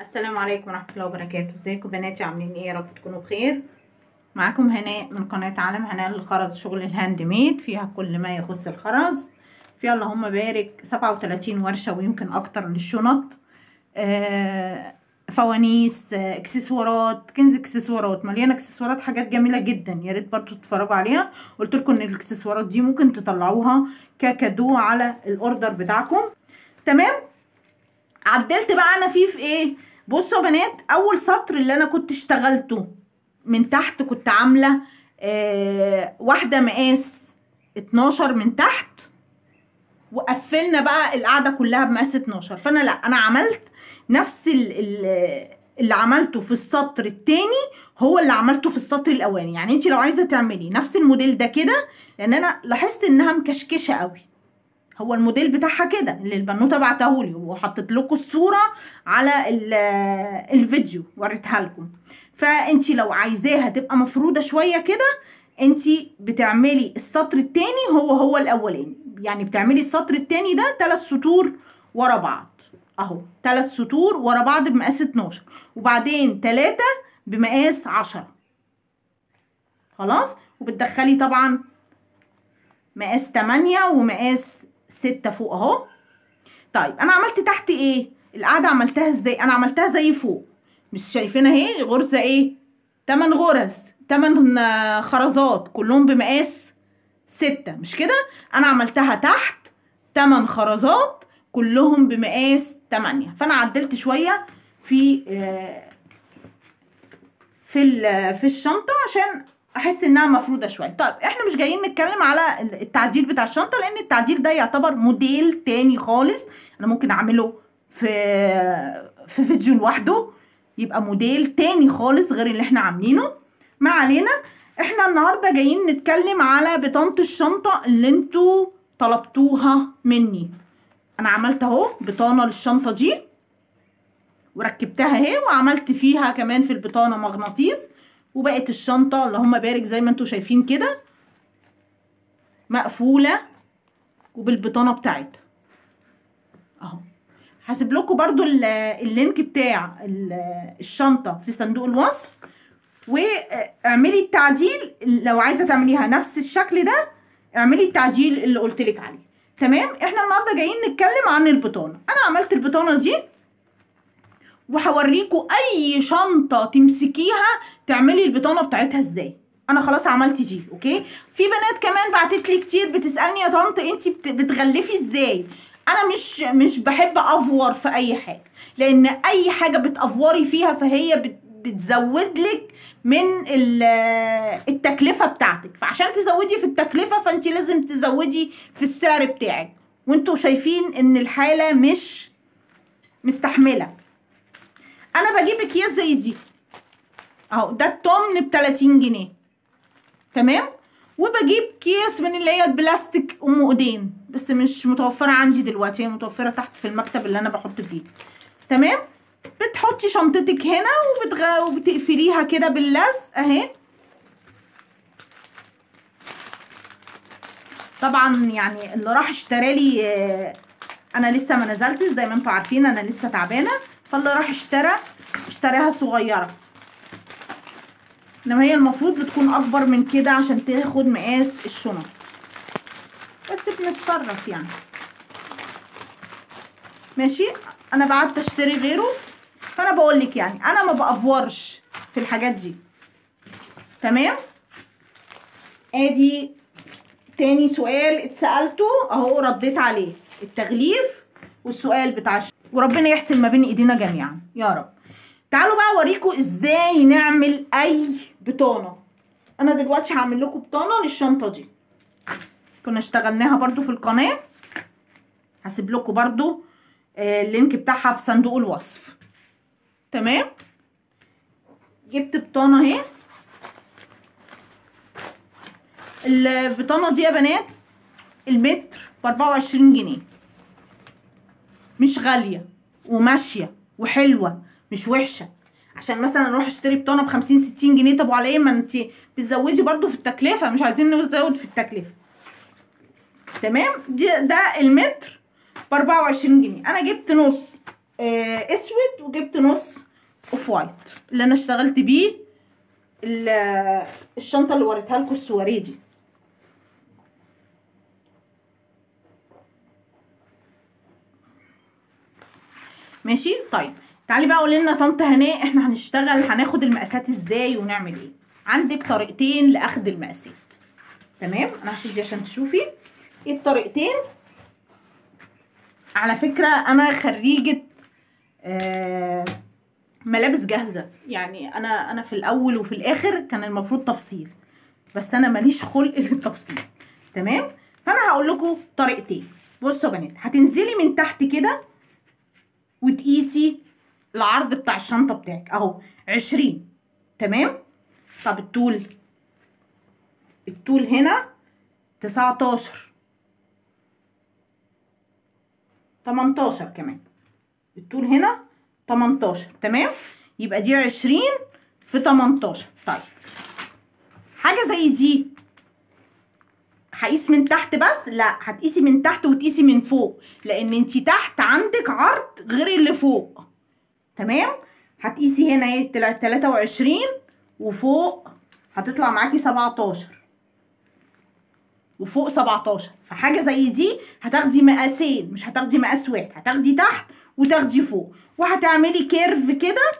السلام عليكم ورحمة الله وبركاته. ازيكم بناتي؟ عاملين إيه؟ يا رب تكونوا بخير. معاكم هناء من قناة عالم هناء للخرز شغل ال hand made فيها كل ما يخص الخرز. فيها اللهم بارك سبعة وتلاتين ورشة ويمكن أكتر للشنط. آه فوانيس آه اكسسوارات كنز اكسسوارات مليانه اكسسوارات حاجات جميلة جدا. يا ريت برضو تتفرجوا عليها. قلت لكم إن الاكسسوارات دي ممكن تطلعوها ك cadeau على ال order بتاعكم. تمام؟ عدلت بقى أنا فيه في إيه؟ بصوا يا بنات أول سطر اللي أنا كنت اشتغلته من تحت كنت عاملة آه واحدة مقاس 12 من تحت وقفلنا بقى القاعده كلها بمقاس 12 فأنا لأ أنا عملت نفس ال ال اللي عملته في السطر التاني هو اللي عملته في السطر الأولاني. يعني انت لو عايزة تعملي نفس الموديل ده كده لأن أنا لاحظت إنها مكشكشة قوي. هو الموديل بتاعها كده اللي البنوتة بعتهولي وحطيت لكم الصورة على الفيديو وريتها لكم. فانت لو عايزاها تبقى مفرودة شوية كده انت بتعملي السطر التاني هو هو الأولاني. يعني بتعملي السطر التاني ده ثلاث سطور ورا بعض. أهو ثلاث سطور ورا بعض بمقاس 12 وبعدين ثلاثة بمقاس 10 خلاص؟ وبتدخلي طبعا مقاس 8 ومقاس 6 فوق اهو. طيب أنا عملت تحت إيه؟ القاعده عملتها إزاي؟ أنا عملتها زي فوق. مش شايفينها أهي؟ غرزه إيه؟ 8 غرز 8 خرزات كلهم بمقاس 6 مش كده؟ أنا عملتها تحت 8 خرزات كلهم بمقاس 8 فأنا عدلت شوية في في في الشنطة عشان أحس إنها مفروده شوية. طيب إحنا مش جايين نتكلم على التعديل بتاع الشنطة لأن التعديل ده يعتبر موديل تاني خالص. أنا ممكن أعمله في في فيديو لوحده يبقى موديل تاني خالص غير اللي إحنا عاملينه. ما علينا إحنا النهارده جايين نتكلم على بطانة الشنطة اللي أنتوا طلبتوها مني. أنا عملت أهو بطانة للشنطة دي وركبتها أهي وعملت فيها كمان في البطانة مغناطيس. وبقت الشنطة اللهم بارك زي ما أنتوا شايفين كده مقفولة وبالبطانة بتاعتها. أهو. هسيب لكم برضو اللينك بتاع الشنطة في صندوق الوصف. واعملي التعديل لو عايزة تعمليها نفس الشكل ده اعملي التعديل اللي قلت لك عليه. تمام؟ إحنا النهارده جايين نتكلم عن البطانة. أنا عملت البطانة دي وهوريكم أي شنطة تمسكيها تعملي البطانة بتاعتها إزاي. أنا خلاص عملت دي أوكي؟ في بنات كمان بعتت لي كتير بتسألني يا طنط أنت بتغلفي إزاي؟ أنا مش مش بحب أفور في أي حاجة لأن أي حاجة بتأفوري فيها فهي بت بتزود لك من التكلفة بتاعتك. فعشان تزودي في التكلفة فأنت لازم تزودي في السعر بتاعك. وأنتوا شايفين إن الحالة مش مستحملة. أنا بجيب أكياس زي دي. أهو ده التمن ب 30 جنيه. تمام؟ وبجيب كيس من اللي هي البلاستيك أم ايدين بس مش متوفرة عندي دلوقتي هي متوفرة تحت في المكتب اللي أنا بحط فيه. تمام؟ بتحطي شنطتك هنا وبتغ... وبتقفليها كده باللزق أهي. طبعا يعني اللي راح اشترالي أنا لسه ما نزلتش زي ما أنتوا عارفين أنا لسه تعبانة. فاللي راح اشترى اشتراها صغيرة. إنما هي المفروض بتكون أكبر من كده عشان تاخد مقاس الشنط. بس بنتصرف يعني. ماشي؟ أنا بعت أشتري غيره. فأنا بقول لك يعني أنا ما بأفورش في الحاجات دي. تمام؟ آدي تاني سؤال اتسألته أهو رديت عليه. التغليف والسؤال بتاع وربنا يحسن ما بين ايدينا جميعا. يا رب. تعالوا بقى اوريكم إزاي نعمل اي بطانة. أنا دلوقتي هعمل لكم بطانة للشنطة دي. كنا اشتغلناها برضو في القناة. هسيب لكم برضو اللينك بتاعها في صندوق الوصف. تمام؟ جبت بطانة اهي. البطانة دي يا بنات المتر ب 24 جنيه. مش غالية وماشية وحلوة مش وحشة. عشان مثلا أروح أشتري بطانة ب 50 60 جنيه طب وعلى إيه؟ ما أنت بتزودي برضو في التكلفة مش عايزين نزود في التكلفة. تمام؟ دي ده المتر ب 24 جنيه. أنا جبت نص آه أسود وجبت نص أوف وايت. اللي أنا اشتغلت بيه ال- الشنطة اللي وريتها لكم السواريه دي. ماشي؟ طيب تعالي بقى قولي لنا طنط هناء إحنا هنشتغل هناخد المقاسات إزاي ونعمل إيه؟ عندك طريقتين لاخد المقاسات. تمام؟ أنا هشيل عشان تشوفي. إيه الطريقتين على فكرة أنا خريجة آه ملابس جاهزة. يعني أنا أنا في الأول وفي الآخر كان المفروض تفصيل بس أنا ماليش خلق للتفصيل. تمام؟ فأنا هقول لكم طريقتين. بصوا يا بنات هتنزلي من تحت كده وتقيسي العرض بتاع الشنطة بتاعك. أهو عشرين. تمام؟ طب الطول؟ الطول هنا تسعتاشر. تمنتاشر كمان. الطول هنا تمنتاشر. تمام؟ يبقى دي عشرين في تمنتاشر. طيب حاجة زي دي هقيس من تحت بس لا هتقيسي من تحت وتقيسي من فوق لأن انت تحت عندك عرض غير اللي فوق. تمام؟ هتقيسي هنا إيه تلاتة وعشرين وفوق هتطلع معاكي سبعتاشر. وفوق سبعتاشر. فحاجة زي دي هتاخدي مقاسين مش هتاخدي مقاس واحد هتاخدي تحت وتاخدي فوق. وهتعملي curve كده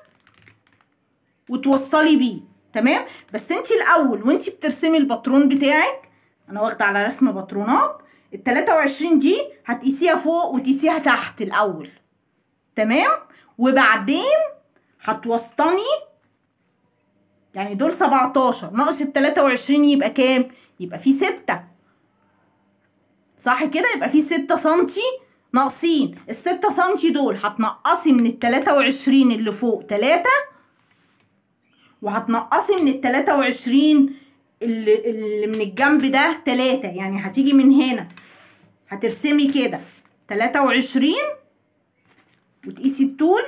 وتوصلي بيه. تمام؟ بس انت الأول وانت بترسمي ال patron بتاعك أنا واخدة على رسم باترونات. ال 23 دي هتقيسيها فوق وتقيسيها تحت الأول. تمام؟ وبعدين هتوسطني يعني دول 17 ناقص ال 23 يبقى كام؟ يبقى في 6 صح كده؟ يبقى في 6 سنتي ناقصين. ال 6 سنتي دول هتنقصي من ال 23 اللي فوق 3 وهتنقصي من ال 23 اللي, من الجنب ده 3 يعني هتيجي من هنا. هترسمي كده. 23 وتقيسي الطول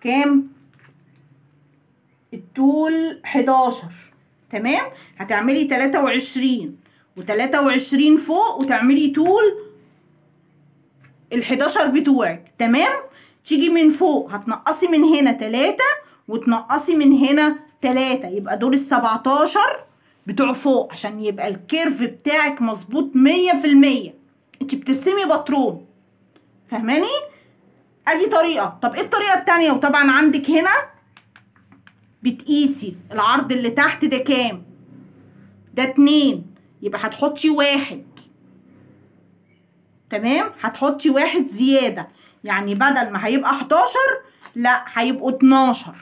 كام؟ الطول 11 تمام؟ هتعملي 23 و23 فوق وتعملي طول ال 11 بتوعك. تمام؟ تيجي من فوق هتنقصي من هنا 3 وتنقصي من هنا 3 يبقى دول ال 17 بتوع فوق عشان يبقى الكيرف بتاعك مظبوط 100% انت بترسمي باترون فاهماني؟ ادي طريقة. طب إيه الطريقة التانية؟ وطبعا عندك هنا بتقيسي العرض اللي تحت ده كام؟ ده اتنين. يبقى هتحطي واحد. تمام؟ هتحطي واحد زيادة. يعني بدل ما هيبقى 11 لا هيبقوا 12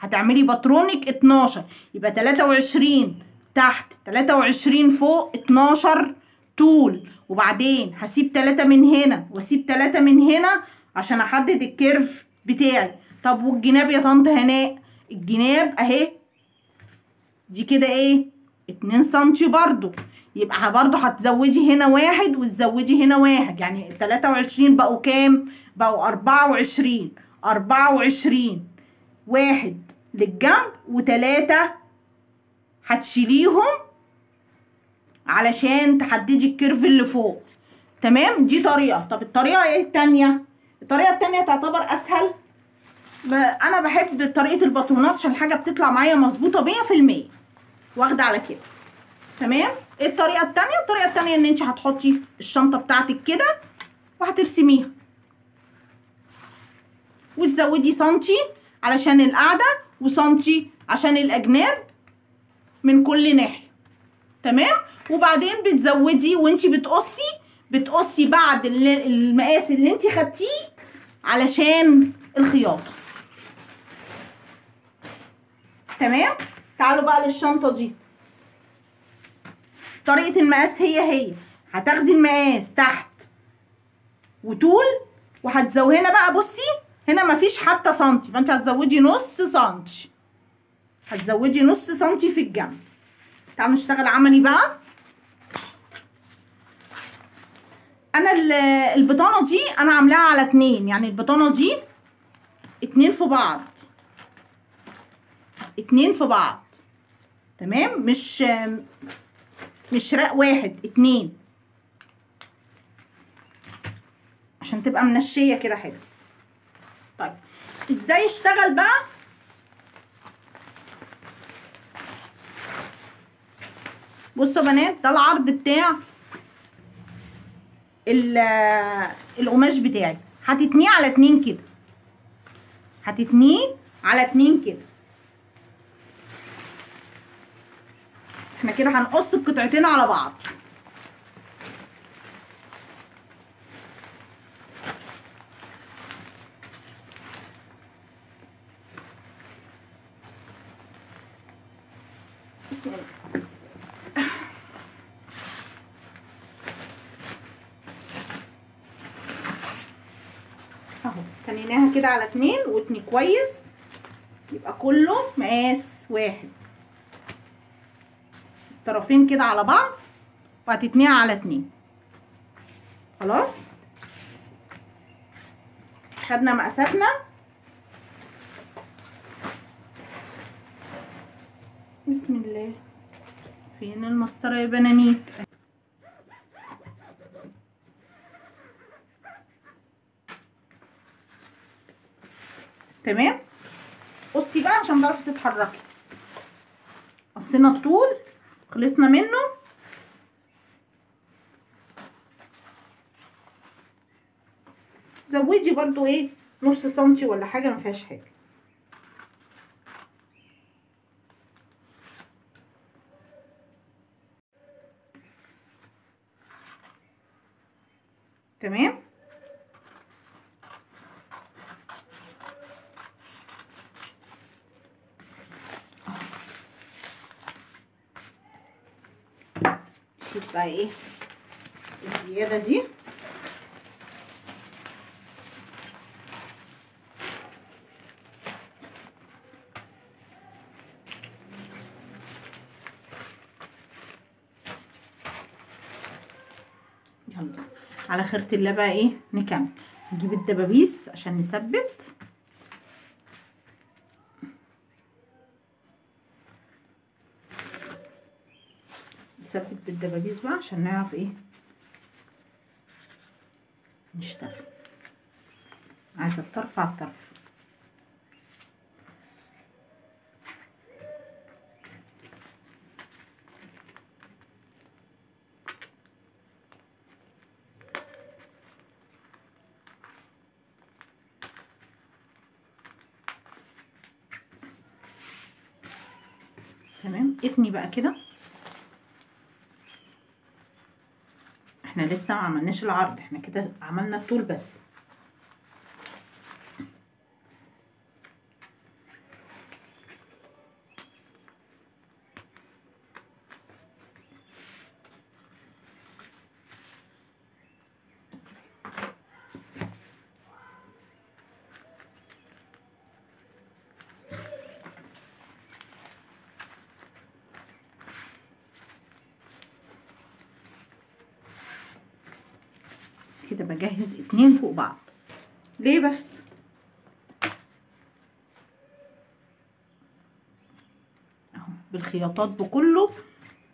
هتعملي patron ك 12 يبقى 23 تحت 23 فوق 12 طول. وبعدين هسيب 3 من هنا واسيب 3 من هنا عشان أحدد ال curve بتاعي. طب والجناب يا طنط هناء؟ الجناب أهي. دي كده إيه؟ 2 سنتي برضو. يبقى برضو هتزودي هنا واحد وتزودي هنا واحد. يعني 23 بقوا كام؟ بقوا 24 24 واحد. للجنب وتلاتة هتشيليهم علشان تحددي الكيرف اللي فوق. تمام؟ دي طريقة. طب الطريقة إيه التانية؟ الطريقة التانية تعتبر أسهل. أنا بحب طريقة الباترونات عشان الحاجة بتطلع معايا مظبوطة مية في المية. واخدة على كده. تمام؟ إيه الطريقة التانية؟ الطريقة التانية ان انت هتحطي الشنطة بتاعتك كده وهترسميها. وتزودي سنتي علشان القعدة وسنتي عشان الأجناب من كل ناحية. تمام؟ وبعدين بتزودي وانتي بتقصي بتقصي بعد المقاس اللي انتي خدتيه علشان الخياطة. تمام؟ تعالوا بقى للشنطة دي. طريقة المقاس هي هي. هتاخدي المقاس تحت وطول وهتزودي هنا بقى بصي هنا مفيش حتى سنتي فأنت هتزودي نص سنتي. هتزودي نص سنتي في الجنب. تعالوا نشتغل عملي بقى. أنا ال- البطانة دي أنا عاملاها على اتنين يعني البطانة دي اتنين في بعض. اتنين في بعض. تمام؟ مش مش راق واحد اتنين. عشان تبقى منشية كده حلو. إزاي اشتغل بقى؟ بصوا يا بنات ده العرض بتاع ال- القماش بتاعي. هتتنيه على اتنين كده. هتتنيه على اتنين كده. إحنا كده هنقص القطعتين على بعض. بسم أهو تنيناها كده على اتنين واتني كويس؟ يبقى كله مقاس واحد. الطرفين كده على بعض وهتتنيها على اتنين. خلاص؟ خدنا مقاساتنا بسم الله فين المسطرة يا بنانيت تمام قصي بقى عشان تعرفي تتحركي قصينا الطول. خلصنا منه. زودي برضو إيه نص سنتي ولا حاجة ما فيهاش حاجة تمام شوف بقى إيه الزيادة دي. يلا. على خيرة الله بقى إيه نكمل. نجيب الدبابيس عشان نثبت. نثبت بالدبابيس بقى عشان نعرف إيه نشتغل. عايزة الطرف على الطرف. تمام؟ اتني بقى كده. إحنا لسه ما عملناش العرض إحنا كده عملنا الطول بس كده بجهز اتنين فوق بعض. ليه بس؟ أهو بالخياطات بكله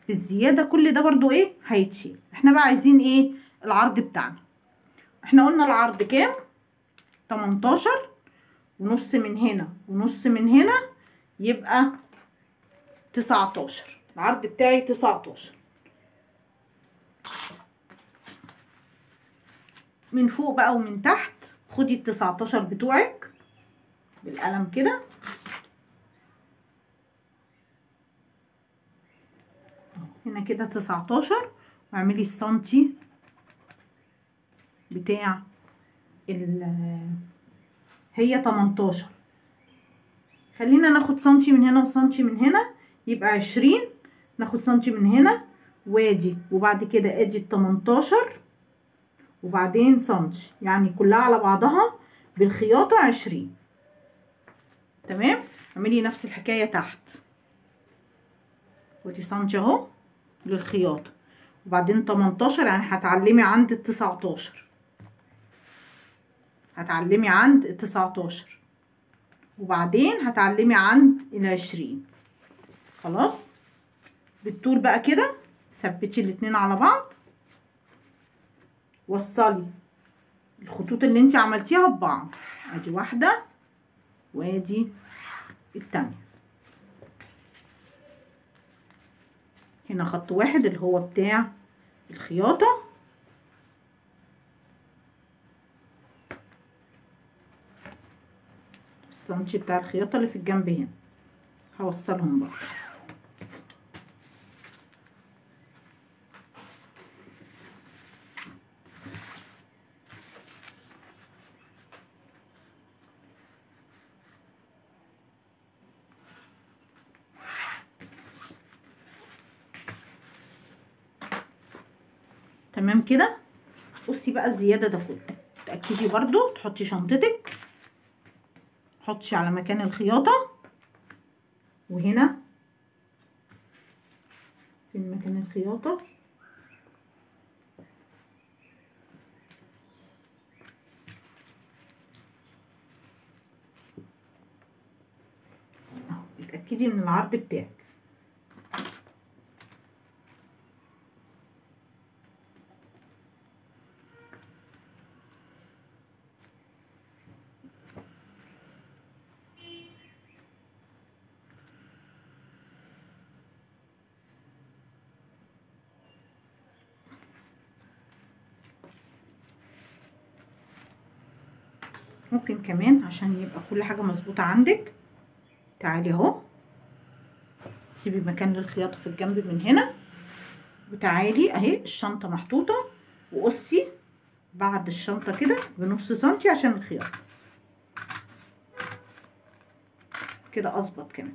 بالزيادة كل ده برضو إيه؟ هيتشيل. إحنا بقى عايزين إيه؟ العرض بتاعنا. إحنا قلنا العرض كام؟ 18 ونص من هنا ونص من هنا يبقى 19 العرض بتاعي 19 من فوق بقى ومن تحت. خدي ال 19 بتوعك. بالقلم كده. هنا كده 19 واعملي السنتي بتاع ال هي 18 خلينا ناخد سنتي من هنا وسنتي من هنا. يبقى 20 ناخد سنتي من هنا. وادي. وبعد كده ادي ال 18 وبعدين سنتي. يعني كلها على بعضها بالخياطة عشرين. تمام؟ اعملي نفس الحكاية تحت. ودي سنتي اهو للخياطة. وبعدين 18 يعني هتعلمي عند ال 19 هتعلمي عند ال 19 وبعدين هتعلمي عند ال 20 خلاص؟ بالطول بقى كده ثبتي الاتنين على بعض. وصلي. الخطوط اللي انت عملتيها ببعض. ادي واحدة وادي التانية. هنا خط واحد اللي هو بتاع الخياطة. السنتي بتاع الخياطة اللي في الجنب هنا. هوصلهم بقى تمام كده؟ بصي بقى الزيادة ده كله تأكدي برضو تحطي شنطتك. حطي على مكان الخياطة. وهنا في مكان الخياطة. أهو اتأكدي من العرض بتاعك ممكن كمان عشان يبقى كل حاجة مظبوطة عندك. تعالي اهو. سيبي مكان للخياطة في الجنب من هنا. وتعالي اهي الشنطة محطوطة. وقصي بعد الشنطة كده بنص سنتي عشان الخياطة. كده أظبط كمان.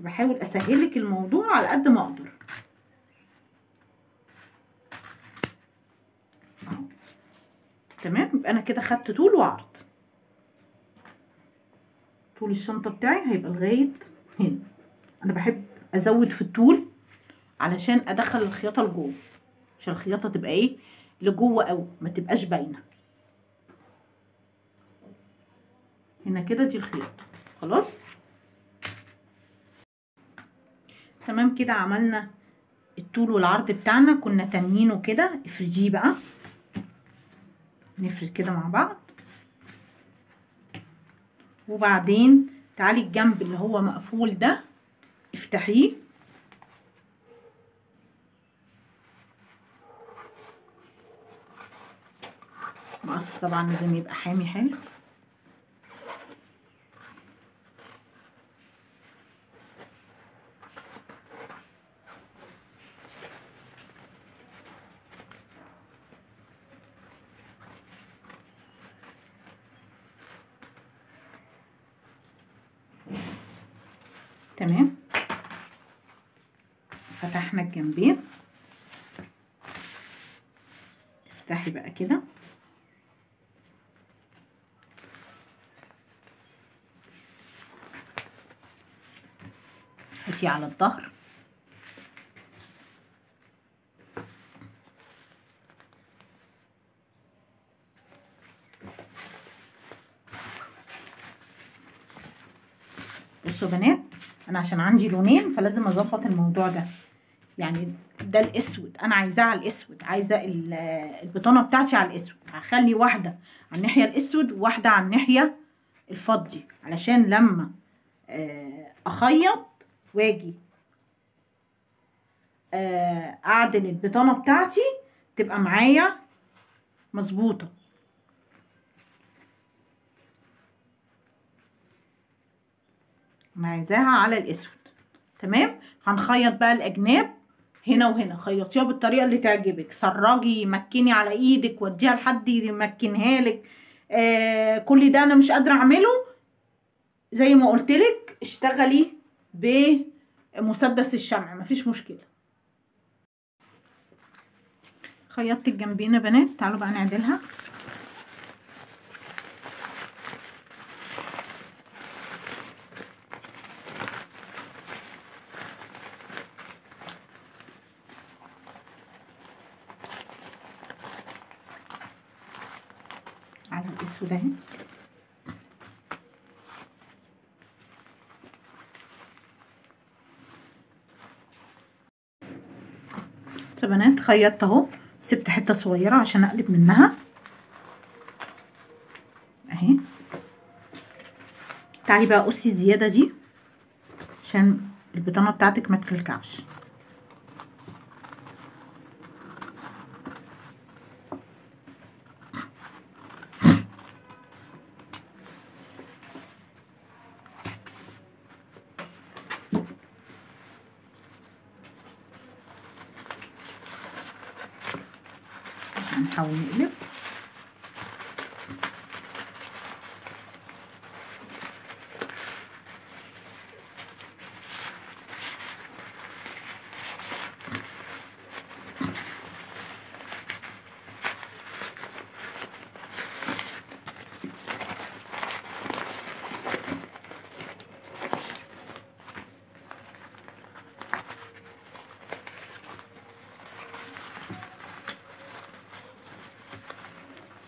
بحاول أسهلك الموضوع على قد ما أقدر اهو تمام؟ يبقى أنا كده خدت طول وعرض. طول الشنطة بتاعي هيبقى لغاية هنا. أنا بحب أزود في الطول علشان أدخل الخياطة لجوه. عشان الخياطة تبقى إيه؟ لجوه قوي ما تبقاش باينة. هنا كده دي الخياطة. خلاص؟ تمام كده عملنا الطول والعرض بتاعنا. كنا تانيينه كده. افرديه بقى. نفرد كده مع بعض. وبعدين تعالي الجنب اللي هو مقفول ده افتحيه. مقص طبعا لازم يبقى حامي حلو تمام فتحنا الجنبين افتحي بقى كده هاتي على الظهر. بصوا بنات أنا عشان عندي لونين فلازم أظبط الموضوع ده. يعني ده الأسود أنا عايزاه على الأسود عايزة ال- البطانة بتاعتي على الأسود. هخلي واحدة على الناحية الأسود وواحده على الناحية الفضي علشان لما آه، أخيط واجي. آه، اعدل البطانة بتاعتي تبقى معايا مظبوطة. عايزاها على الأسود. تمام؟ هنخيط بقى الأجناب هنا وهنا. خيطيها بالطريقة اللي تعجبك. سرجي مكني على إيدك وديها لحد يمكنها لك. آه كل ده أنا مش قادرة أعمله. زي ما قلت لك اشتغلي بمسدس الشمع. مفيش مشكلة. خيطت الجنبين يا بنات. تعالوا بقى نعدلها. على الأسود أهي. فبنات خيطت اهو. سبت حتة صغيرة عشان أقلب منها. أهي. تعالي بقى قصي الزيادة دي عشان البطانة بتاعتك ما تكلكعش.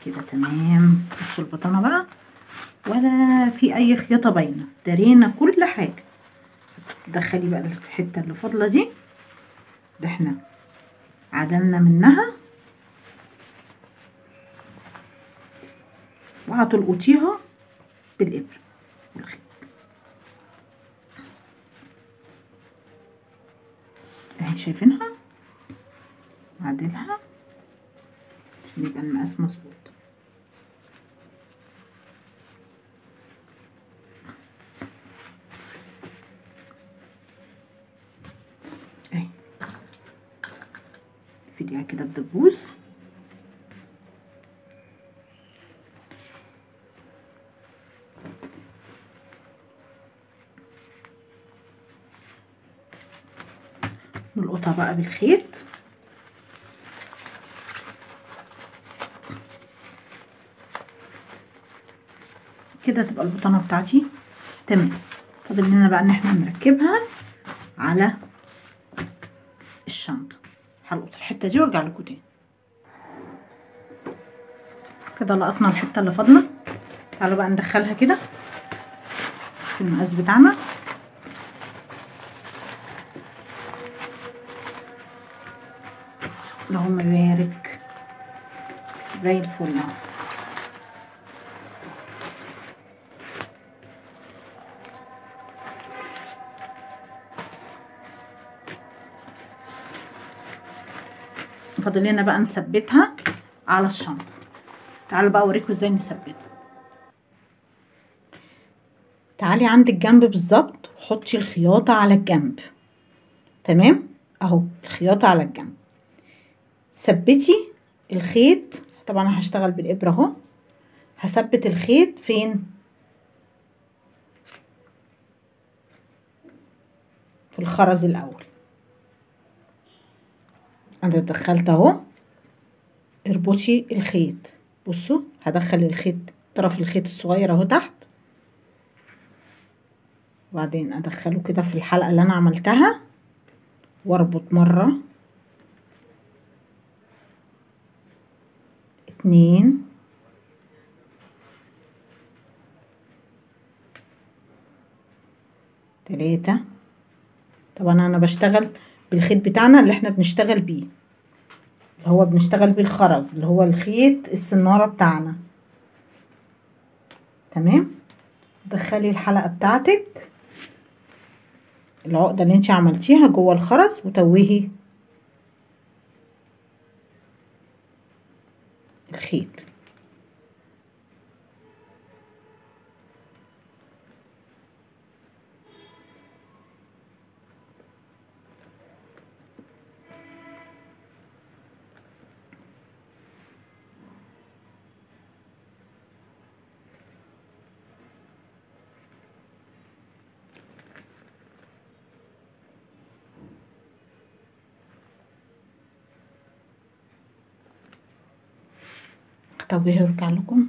كده تمام. بصوا البطانة بقى ولا في أي خياطة باينة. دارينا كل حاجة. تدخلي بقى الحتة اللي فاضلة دي. ده إحنا عدلنا منها. وهتلقطيها بالإبرة والخيط. شايفينها؟ نعدلها عشان يبقى المقاس مظبوط اهي فيديها كده بدبوس نلقطها بقى بالخيط. كده تبقى البطانة بتاعتي تمام. فاضل لنا بقى إن إحنا نركبها على هلقط الحته دي وارجع لكم تاني كده لقطنا الحتة اللي فاضله تعالوا بقى ندخلها كده في المقاس بتاعنا. اللهم بارك. زي الفل. اهو فاضل لنا بقى نثبتها على الشنطة. تعالوا بقى أوريكم إزاي نثبتها. تعالي عند الجنب بالظبط وحطي الخياطة على الجنب. تمام؟ أهو الخياطة على الجنب. ثبتي الخيط. طبعا هشتغل بالإبرة أهو. هثبت الخيط فين؟ في الخرز الأول. أنا دخلت اهو. اربطي الخيط. بصوا هدخل الخيط طرف الخيط الصغير اهو تحت. وبعدين ادخله كده في الحلقة اللي أنا عملتها. واربط مرة. اتنين. تلاتة. طبعا أنا بشتغل بالخيط بتاعنا اللي إحنا بنشتغل بيه. اللي هو بنشتغل بيه الخرز اللي هو الخيط السنارة بتاعنا. تمام؟ دخلي الحلقة بتاعتك. العقدة اللي انت عملتيها جوه الخرز وتوهي هتوهي وارجع لكم.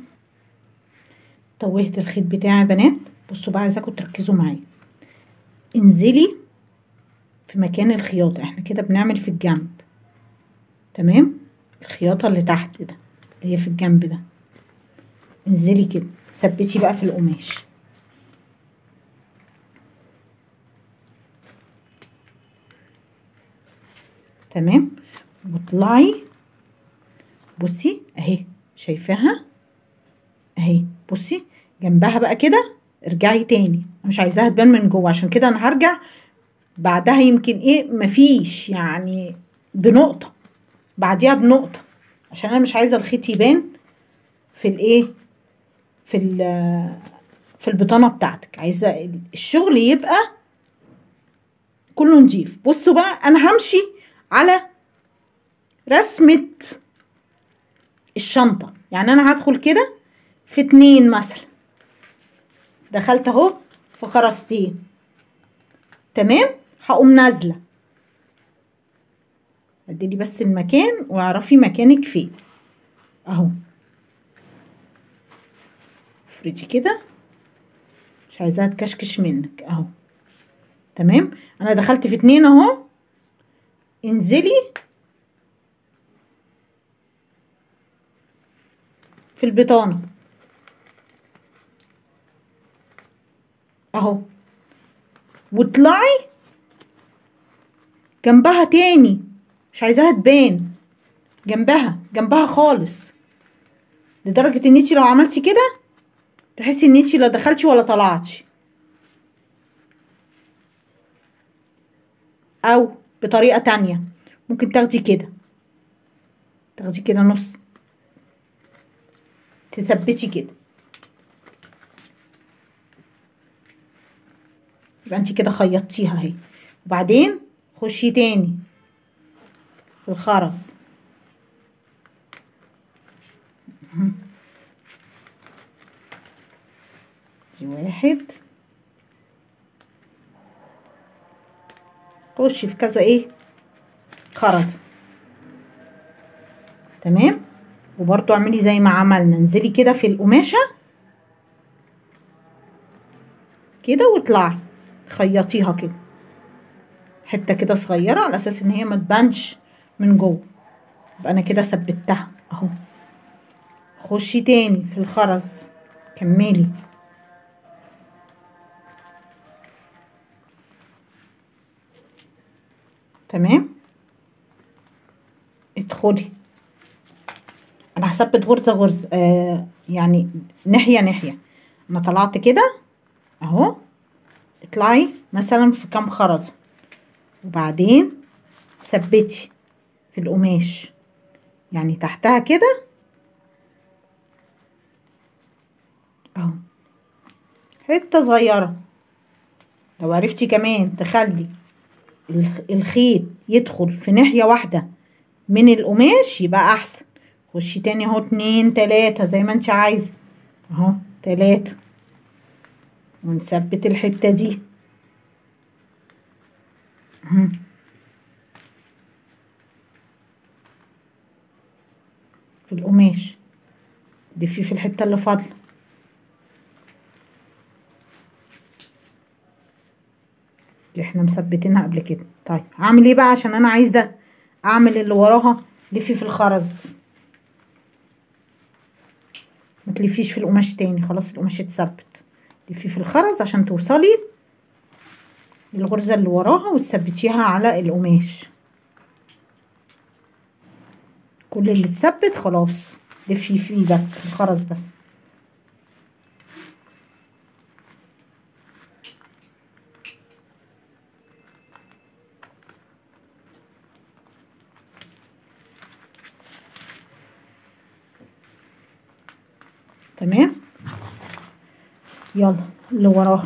توهت الخيط بتاعي يا بنات. بصوا بقى عايزاكم تركزوا معايا. انزلي في مكان الخياطة. إحنا كده بنعمل في الجنب. تمام؟ الخياطة اللي تحت ده اللي هي في الجنب ده. انزلي كده. ثبتي بقى في القماش. تمام؟ واطلعي. بصي اهي. شايفاها؟ اهي بصي جنبها بقى كده ارجعي تاني. مش عايزاها تبان من جوه عشان كده أنا هرجع بعدها يمكن إيه مفيش يعني بنقطة. بعديها بنقطة. عشان أنا مش عايزة الخيط يبان في الإيه في ال في البطانة بتاعتك. عايزة الشغل يبقى كله نضيف. بصوا بقى أنا همشي على رسمة الشنطة. يعني أنا هدخل كده في اتنين مثلا. دخلت أهو في خرزتين تمام؟ هقوم نازلة. اديلي بس المكان واعرفي مكانك فين. أهو. افرجي كده. مش عايزاها تكشكش منك. أهو. تمام؟ أنا دخلت في اتنين أهو. انزلي. في البطانة اهو. واطلعي جنبها تاني. مش عايزاها تبان. جنبها جنبها خالص. لدرجة ان انتي لو عملتي كده تحسي ان انتي لا دخلتي ولا طلعتي. أو بطريقة تانية. ممكن تاخدي كده. تاخدي كده نص. تثبتي كده. يبقى انت كده خيطتيها اهي. وبعدين خشي تاني في الخرز. دي واحد. خشي في كذا إيه؟ خرزة تمام؟ وبرضو اعملي زي ما عملنا انزلي كده في القماشة كده واطلعي خيطيها كده حتة كده صغيرة على أساس إن هي ما تبانش من جوه. يبقى أنا كده ثبتها أهو. خشي تاني في الخرز كملي. تمام؟ ادخلي. هثبت غرزة غرزة آه يعني ناحية ناحية. أنا طلعت كده أهو. اطلعي مثلا في كام خرزة وبعدين ثبتي في القماش. يعني تحتها كده. أهو. حتة صغيرة. لو عرفتي كمان تخلي الخيط يدخل في ناحية واحدة من القماش يبقى أحسن. خشي تاني اهو اتنين تلاتة زي ما انت عايزة. اهو تلاتة. ونثبت الحتة دي. في القماش. دفي في الحتة اللي فاضلة. دي إحنا مثبتينها قبل كده. طيب هعمل إيه بقى عشان أنا عايزة اعمل اللي وراها؟ لفي في الخرز. ما تلفيش في القماش تاني خلاص القماش اتثبت لفي في الخرز عشان توصلي للغرزة اللي وراها وتثبتيها على القماش. كل اللي اتثبت خلاص لفي فيه بس في الخرز بس تمام يلا اللي وراه.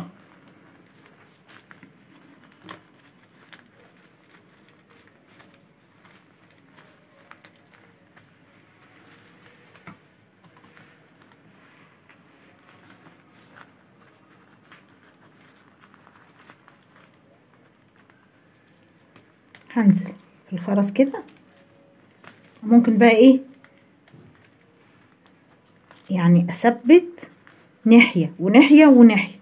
هنزل في الخرز كده. ممكن بقى إيه؟ يعني أثبت ناحية وناحية وناحية.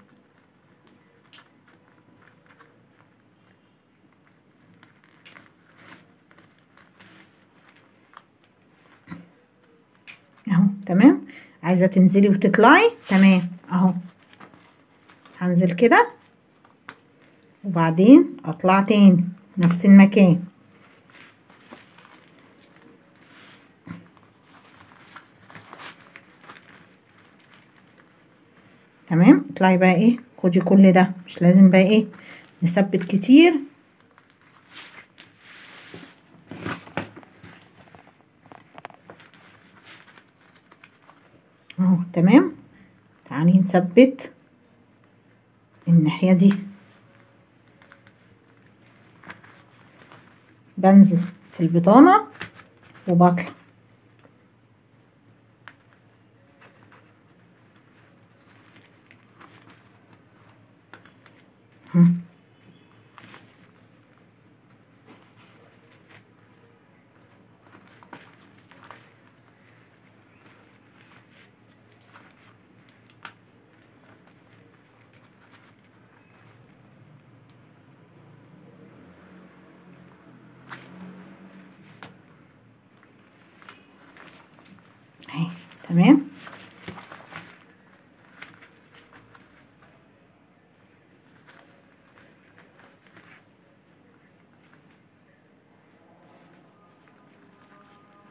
أهو تمام؟ عايزة تنزلي وتطلعي؟ تمام أهو. هنزل كده وبعدين أطلع تاني نفس المكان. تمام؟ اطلعي بقى إيه خدي كل ده مش لازم بقى إيه نثبت كتير. اهو تمام؟ تعالي نثبت الناحية دي. بنزل في البطانة وبطلع هم. اهي تمام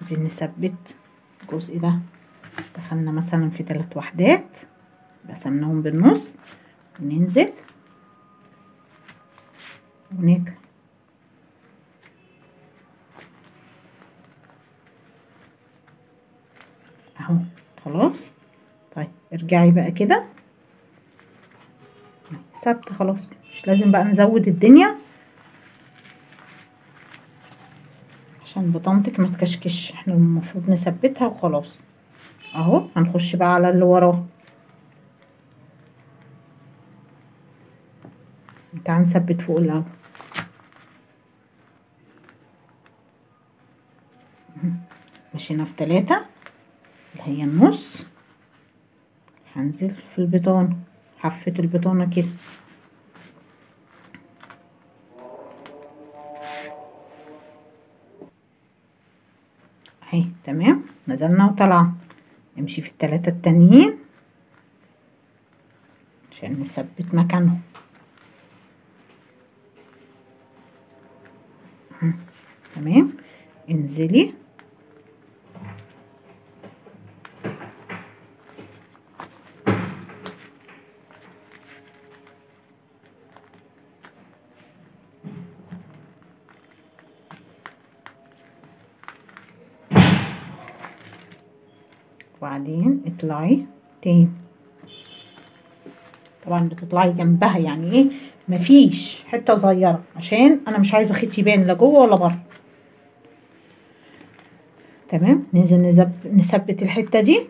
عايزين نثبت الجزء ده. دخلنا مثلا في ثلاث وحدات قسمناهم بالنص وننزل. ونطلع أهو خلاص. طيب ارجعي بقى كده. ثابته خلاص. مش لازم بقى نزود الدنيا. عشان بطانتك ما تكشكش. إحنا المفروض نثبتها وخلاص. اهو هنخش بقى على اللي وراه. تعال نثبت فوق الأول مشينا في تلاتة. اللي هي النص. هنزل في البطانة. حفة البطانة كده اهي تمام نزلنا وطلعنا نمشي في التلاتة التانيين. عشان نثبت مكانهم. تمام. انزلي. وبعدين اطلعي. تاني. طبعا بتطلعي جنبها يعني إيه؟ مفيش حتة صغيرة. عشان أنا مش عايزة خيط يبان لا جوه ولا بره. تمام؟ ننزل. نثبت الحتة دي.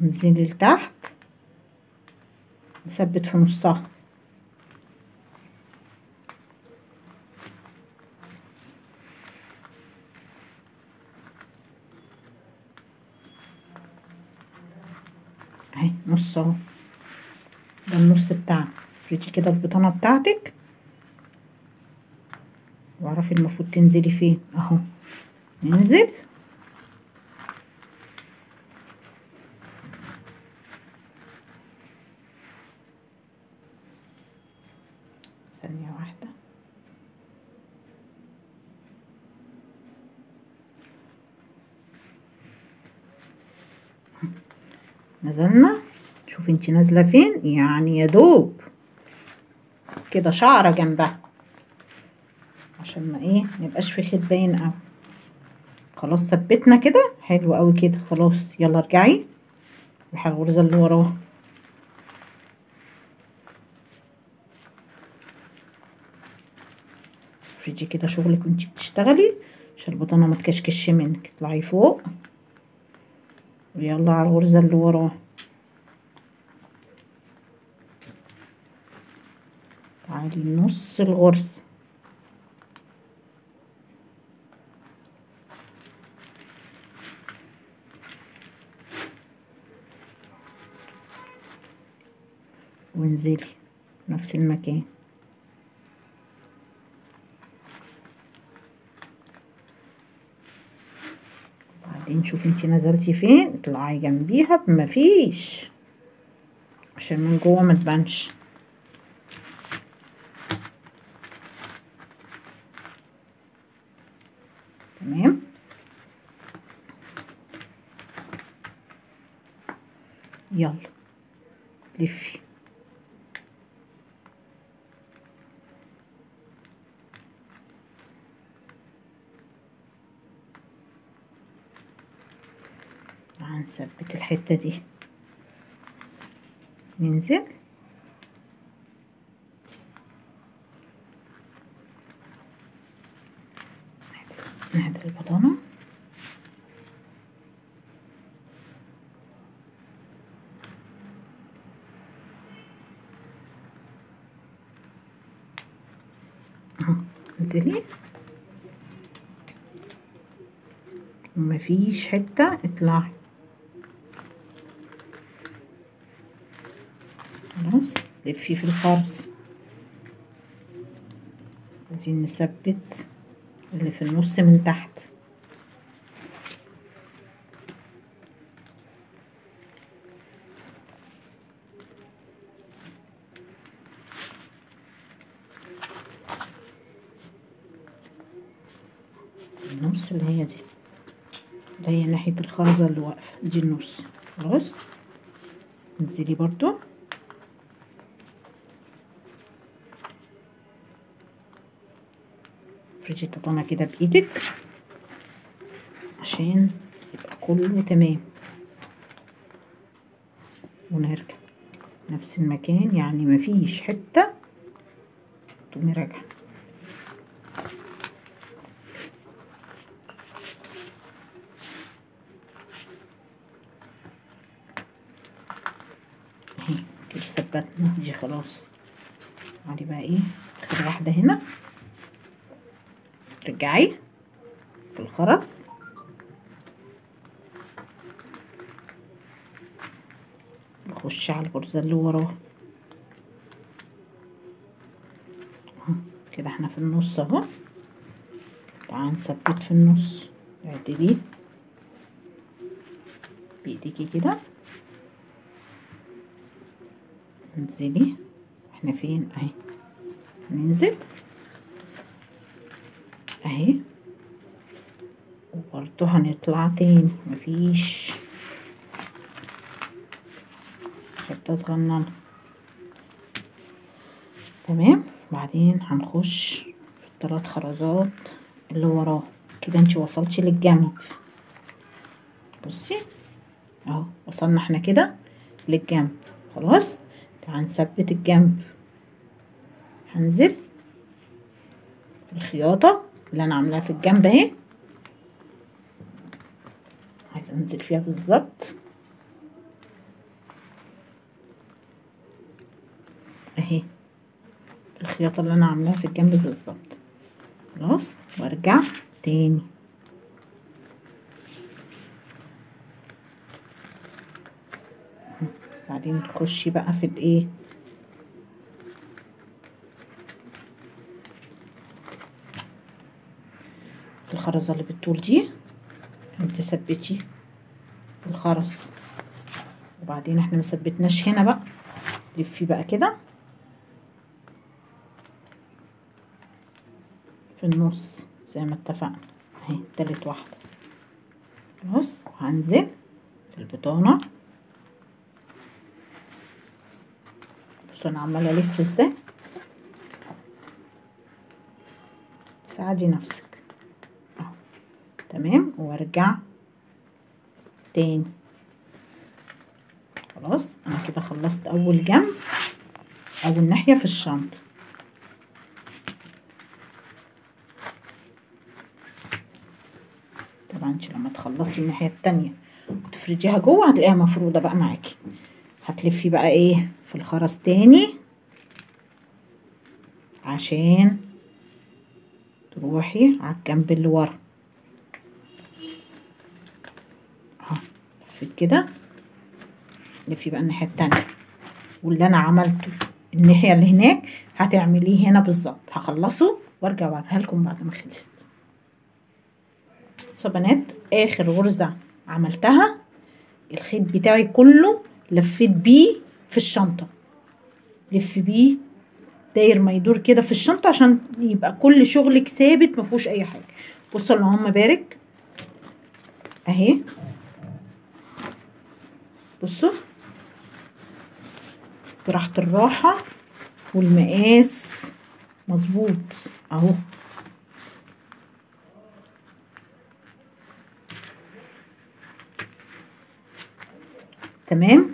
ننزل لتحت. نثبت في نصها. اهو ده النص بتاعنا افردي كده البطانه بتاعتك واعرفي المفروض تنزلي فين اهو ننزل ثانية واحدة نزلنا شوفي انتي نازلة فين؟ يعني يا دوب. كده شعرة جنبها. عشان ما إيه ميبقاش في خيط باين اوي خلاص ثبتنا كده. حلو قوي كده. خلاص يلا ارجعي. روحي على الغرزة اللي وراها افردي كده شغلك وانتي بتشتغلي عشان البطانة ما تكشكش منك. اطلعي فوق. ويلا على الغرزة اللي وراها تعالي نص الغرز. وانزلي نفس المكان. بعدين شوفي انتي نزلتي فين اطلعي جنبيها مفيش. عشان من جوه ما تبانش تمام يلا. لفي. هنثبت الحتة دي. ننزل. نعدل البطانة اهو انزلي ومفيش حتة اطلعي خلاص لفي في الخرز عايزين نثبت اللي في النص من تحت النص اللي هي دي اللي هي ناحية الخرزة اللي واقفة. دي النص. خلاص؟ انزلي برضو. افرجي البطانة كده بإيدك. عشان يبقى كله تمام. ونرجع. نفس المكان يعني مفيش حتة. تقومي راجعة اهي ثبتنا دي خلاص. عادي بقى إيه اخر واحدة هنا. رجعي في الخرز. نخش على الغرزة اللي وراه. اهو كده إحنا في النص اهو. تعالى نثبت في النص. اعدلي. بإيديكي كده. انزلي إحنا فين؟ اهي. ننزل. اهي. وبرضه هنطلع تاني. مفيش. حتة صغننة. تمام. بعدين هنخش في الثلاث خرزات اللي وراه. كده انت وصلتي للجنب بصي. اهو وصلنا إحنا كده للجنب. خلاص؟ هنثبت الجنب. هنزل. في الخياطة اللي أنا عاملاها في الجنب أهي. عايزه أنزل فيها بالظبط. أهي. الخياطة اللي أنا عاملاها في الجنب بالظبط. خلاص وأرجع تاني. بعدين تخشي بقى في الايه؟ في الخرزة اللي بالطول دي تثبتي الخرز. وبعدين إحنا مثبتناش هنا بقى لفي بقى كده في النص زي ما اتفقنا. اهي تالت واحدة. خلاص وهنزل في البطانة بصوا أنا عمالة ألف إزاي ساعدي نفسك. أهو. تمام؟ وارجع تاني. خلاص أنا كده خلصت أول جنب أول ناحية في الشنطة. طبعا انت لما تخلصي الناحية التانية وتفرديها جوه هتلاقيها مفرودة بقى معاكي. هتلفي بقى إيه في الخرز تاني عشان تروحي على الجنب اللي ورا. اهو لفيت كده. لفي بقى الناحية التانية. واللي أنا عملته الناحية اللي هناك هتعمليه هنا بالظبط. هخلصه وأرجع اوريها لكم بعد ما خلصت. بصوا يا بنات آخر غرزة عملتها. الخيط بتاعي كله لفيت بيه في الشنطة. لف بيه داير ما يدور كده في الشنطة عشان يبقى كل شغلك ثابت مفيهوش أي حاجة. بصوا اللهم بارك. أهي. بصوا. براحة الراحة والمقاس مظبوط. أهو. تمام؟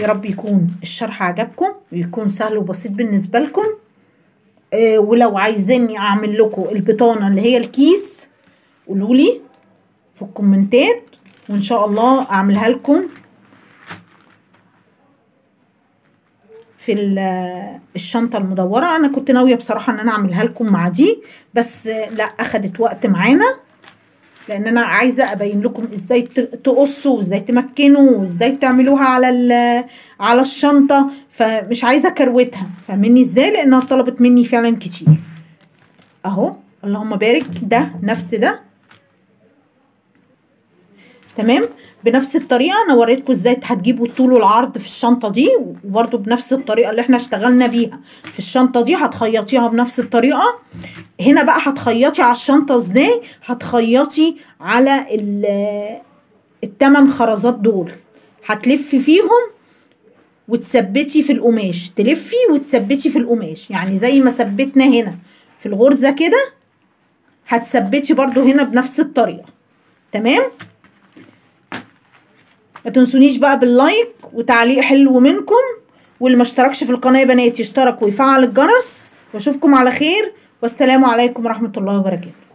يا رب يكون الشرح عجبكم ويكون سهل وبسيط بالنسبة لكم. آه ولو عايزيني أعمل لكم البطانة اللي هي الكيس قولولي في الكومنتات وإن شاء الله أعملها لكم في الشنطة المدورة. أنا كنت ناوية بصراحة إن أنا أعملها لكم مع دي بس لا أخدت وقت معانا. لأن أنا عايزة أبين لكم إزاي تقصوا وازاي تمكنوا وازاي تعملوها على على الشنطة. فمش عايزة كروتها فاهميني إزاي؟ لأنها طلبت مني فعلا كتير. أهو اللهم بارك. ده نفس ده. تمام؟ بنفس الطريقة أنا وريتكم إزاي هتجيبوا الطول والعرض في الشنطة دي وبرده بنفس الطريقة اللي إحنا اشتغلنا بيها. في الشنطة دي هتخيطيها بنفس الطريقة. هنا بقى هتخيطي على الشنطة إزاي؟ هتخيطي على التمن خرزات دول. هتلفي فيهم وتثبتي في القماش. تلفي وتثبتي في القماش. يعني زي ما ثبتنا هنا. في الغرزة كده هتثبتي برده هنا بنفس الطريقة. تمام؟ تنسونيش بقى باللايك وتعليق حلو منكم واللي ما اشتركش في القناة يا بنات يشترك ويفعل الجرس واشوفكم على خير والسلام عليكم ورحمة الله وبركاته.